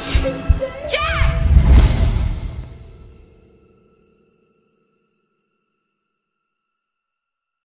し